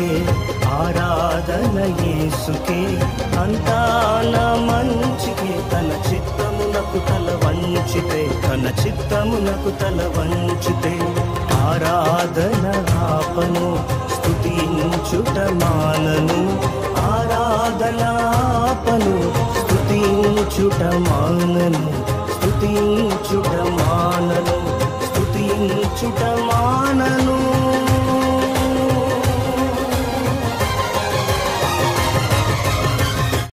యేసుకే ఆరాధన యేసుకే అంతా నా మంచికే. తన చిత్తమునకు తల వంచితే తన చిత్తమునకు తల వంచితే ఆరాధన ఆపను స్థుతించుట మానను. ఆరాధన ఆపను స్థుతించుట మానను. స్థుతించుట మానను స్థుతించుట మానను.